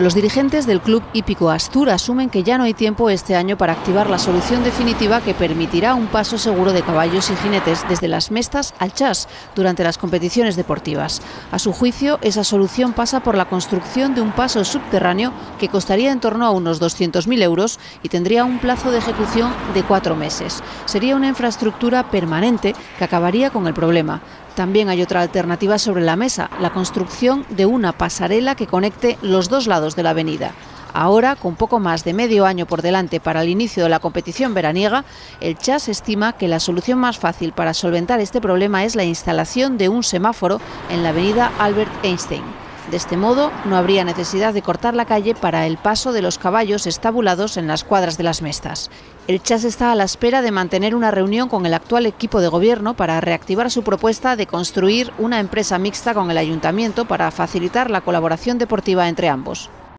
Los dirigentes del club hípico Astur asumen que ya no hay tiempo este año para activar la solución definitiva que permitirá un paso seguro de caballos y jinetes desde las mestas al chas durante las competiciones deportivas. A su juicio, esa solución pasa por la construcción de un paso subterráneo que costaría en torno a unos 200.000 euros y tendría un plazo de ejecución de cuatro meses. Sería una infraestructura permanente que acabaría con el problema. También hay otra alternativa sobre la mesa, la construcción de una pasarela que conecte los dos lados de la avenida. Ahora, con poco más de medio año por delante para el inicio de la competición veraniega, el CHAS estima que la solución más fácil para solventar este problema es la instalación de un semáforo en la avenida Albert Einstein. De este modo, no habría necesidad de cortar la calle para el paso de los caballos estabulados en las cuadras de las mestas. El CHAS está a la espera de mantener una reunión con el actual equipo de gobierno para reactivar su propuesta de construir una empresa mixta con el ayuntamiento para facilitar la colaboración deportiva entre ambos.